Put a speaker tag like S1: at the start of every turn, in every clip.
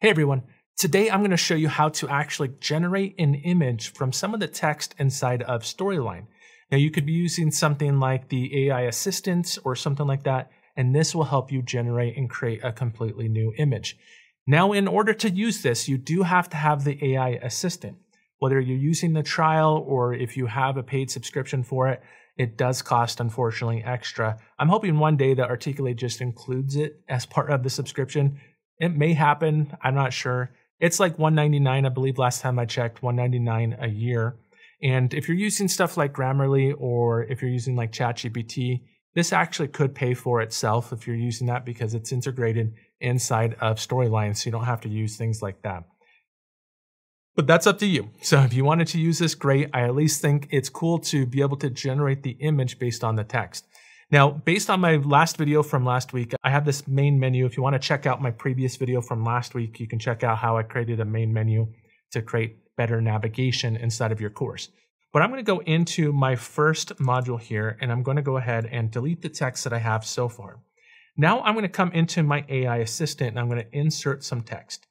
S1: Hey everyone, today I'm going to show you how to actually generate an image from some of the text inside of Storyline. Now you could be using something like the AI assistant or something like that, and this will help you generate and create a completely new image. Now in order to use this, you do have to have the AI assistant. Whether you're using the trial or if you have a paid subscription for it, it does cost unfortunately extra. I'm hoping one day that Articulate just includes it as part of the subscription it may happen. I'm not sure. It's like 199, I believe last time I checked, 199 a year. And if you're using stuff like Grammarly or if you're using like ChatGPT, this actually could pay for itself if you're using that because it's integrated inside of Storyline, so you don't have to use things like that. But that's up to you. So if you wanted to use this, great. I at least think it's cool to be able to generate the image based on the text. Now, based on my last video from last week, I have this main menu. If you want to check out my previous video from last week, you can check out how I created a main menu to create better navigation inside of your course. But I'm going to go into my first module here, and I'm going to go ahead and delete the text that I have so far. Now I'm going to come into my AI assistant and I'm going to insert some text.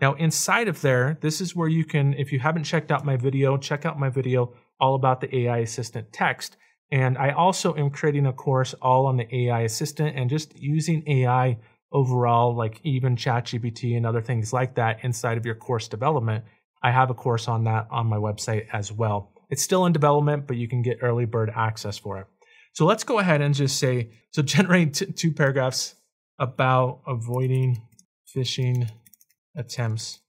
S1: Now inside of there, this is where you can, if you haven't checked out my video, check out my video all about the AI assistant text. And I also am creating a course all on the AI assistant and just using AI overall, like even ChatGPT and other things like that inside of your course development. I have a course on that on my website as well. It's still in development, but you can get early bird access for it. So let's go ahead and just say, so generate two paragraphs about avoiding phishing attempts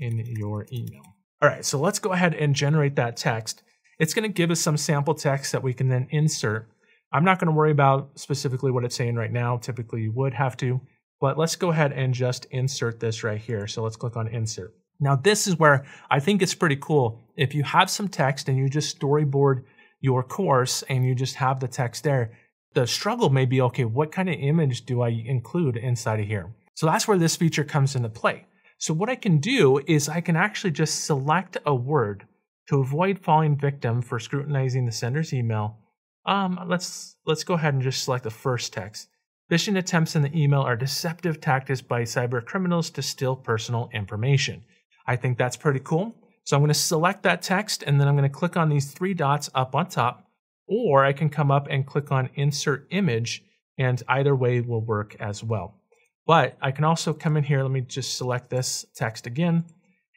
S1: in your email. All right, so let's go ahead and generate that text. It's going to give us some sample text that we can then insert. I'm not going to worry about specifically what it's saying right now. Typically, you would have to, but let's go ahead and just insert this right here. So let's click on insert. Now, this is where I think it's pretty cool. If you have some text and you just storyboard your course and you just have the text there, the struggle may be okay, what kind of image do I include inside of here? So that's where this feature comes into play. So, what I can do is I can actually just select a word to avoid falling victim for scrutinizing the sender's email, um, let's let's go ahead and just select the first text. Phishing attempts in the email are deceptive tactics by cyber criminals to steal personal information. I think that's pretty cool. So I'm going to select that text and then I'm going to click on these three dots up on top, or I can come up and click on insert image and either way will work as well. But I can also come in here, let me just select this text again.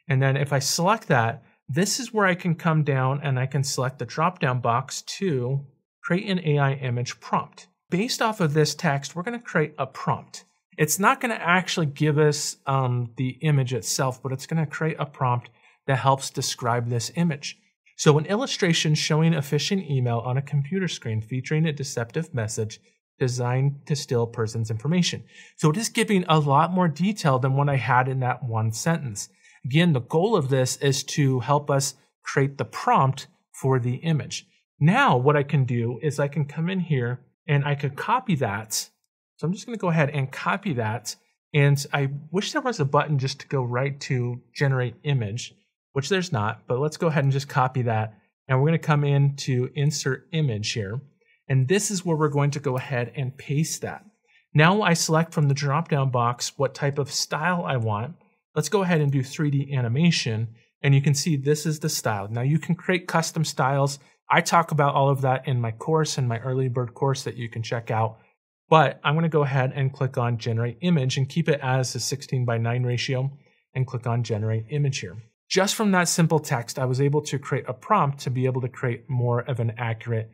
S1: And then if I select that, this is where I can come down and I can select the drop down box to create an AI image prompt. Based off of this text, we're going to create a prompt. It's not going to actually give us um, the image itself, but it's going to create a prompt that helps describe this image. So, an illustration showing a phishing email on a computer screen featuring a deceptive message designed to steal a person's information. So, it is giving a lot more detail than what I had in that one sentence. Again, the goal of this is to help us create the prompt for the image. Now, what I can do is I can come in here and I could copy that. So I'm just going to go ahead and copy that. And I wish there was a button just to go right to generate image, which there's not, but let's go ahead and just copy that. And we're going to come in to insert image here. And this is where we're going to go ahead and paste that. Now I select from the drop down box what type of style I want. Let's go ahead and do 3D animation. And you can see this is the style. Now you can create custom styles. I talk about all of that in my course, in my early bird course that you can check out. But I'm going to go ahead and click on generate image and keep it as a 16 by 9 ratio and click on generate image here. Just from that simple text, I was able to create a prompt to be able to create more of an accurate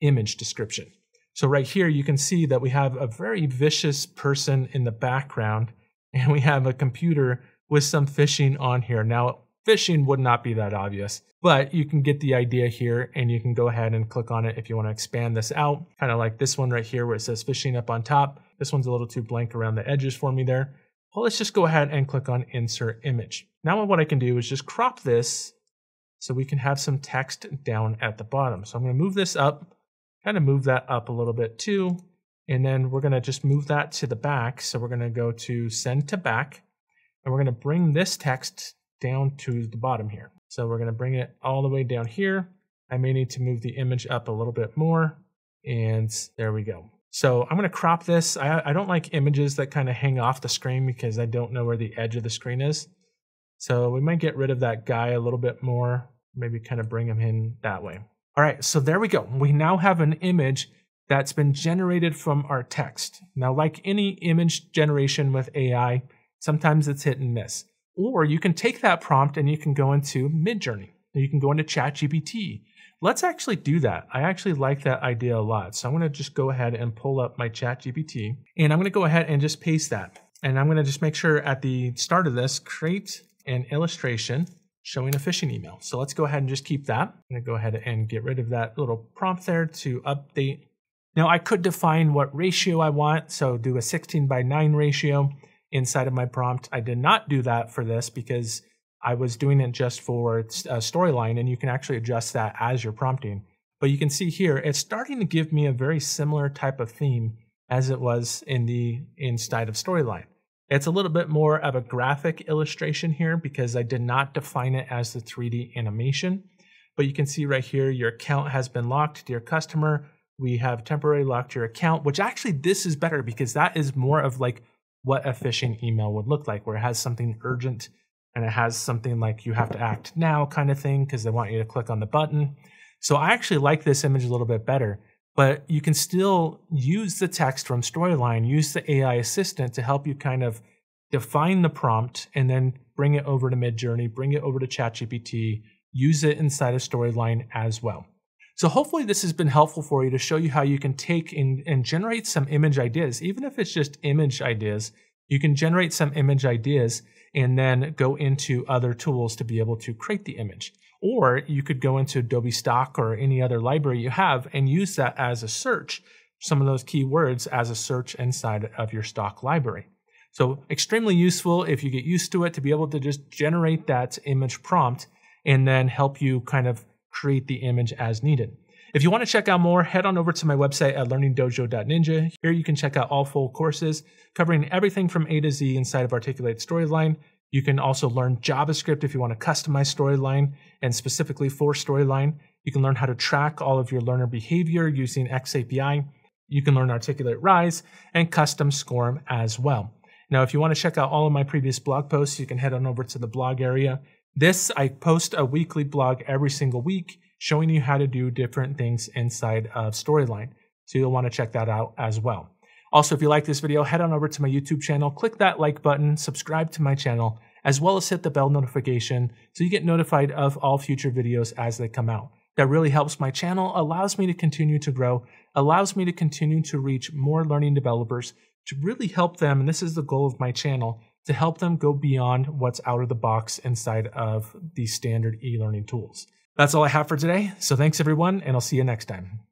S1: image description. So right here, you can see that we have a very vicious person in the background and we have a computer with some phishing on here. Now, phishing would not be that obvious, but you can get the idea here and you can go ahead and click on it if you want to expand this out, kind of like this one right here where it says phishing up on top. This one's a little too blank around the edges for me there. Well, let's just go ahead and click on insert image. Now what I can do is just crop this so we can have some text down at the bottom. So I'm going to move this up, kind of move that up a little bit too. And then we're going to just move that to the back. So we're going to go to send to back and we're going to bring this text down to the bottom here. So we're going to bring it all the way down here. I may need to move the image up a little bit more. And there we go. So I'm going to crop this. I, I don't like images that kind of hang off the screen because I don't know where the edge of the screen is. So we might get rid of that guy a little bit more, maybe kind of bring him in that way. All right, so there we go. We now have an image that's been generated from our text. Now, like any image generation with AI, sometimes it's hit and miss. Or you can take that prompt and you can go into Midjourney. You can go into ChatGPT. Let's actually do that. I actually like that idea a lot. So I'm going to just go ahead and pull up my ChatGPT and I'm going to go ahead and just paste that. And I'm going to just make sure at the start of this, create an illustration showing a phishing email. So let's go ahead and just keep that. I'm to go ahead and get rid of that little prompt there to update. Now I could define what ratio I want. So do a 16 by 9 ratio inside of my prompt. I did not do that for this because I was doing it just for a storyline and you can actually adjust that as you're prompting. But you can see here, it's starting to give me a very similar type of theme as it was in the inside of storyline. It's a little bit more of a graphic illustration here because I did not define it as the 3D animation. But you can see right here, your account has been locked, dear customer. We have temporary locked your account, which actually this is better because that is more of like what a phishing email would look like, where it has something urgent and it has something like you have to act now kind of thing because they want you to click on the button. So I actually like this image a little bit better but you can still use the text from Storyline, use the AI assistant to help you kind of define the prompt and then bring it over to Midjourney, bring it over to ChatGPT, use it inside of Storyline as well. So hopefully this has been helpful for you to show you how you can take and, and generate some image ideas, even if it's just image ideas, you can generate some image ideas and then go into other tools to be able to create the image. Or you could go into Adobe Stock or any other library you have and use that as a search, some of those keywords as a search inside of your stock library. So extremely useful if you get used to it to be able to just generate that image prompt and then help you kind of create the image as needed. If you want to check out more, head on over to my website at learningdojo.ninja. Here you can check out all full courses covering everything from A to Z inside of Articulate Storyline. You can also learn JavaScript if you want to customize Storyline and specifically for Storyline. You can learn how to track all of your learner behavior using XAPI. You can learn Articulate Rise and custom SCORM as well. Now, if you want to check out all of my previous blog posts, you can head on over to the blog area. This, I post a weekly blog every single week showing you how to do different things inside of Storyline. So you'll want to check that out as well. Also, if you like this video, head on over to my YouTube channel, click that like button, subscribe to my channel, as well as hit the bell notification so you get notified of all future videos as they come out. That really helps my channel, allows me to continue to grow, allows me to continue to reach more learning developers to really help them, and this is the goal of my channel, to help them go beyond what's out of the box inside of the standard e-learning tools. That's all I have for today. So thanks everyone, and I'll see you next time.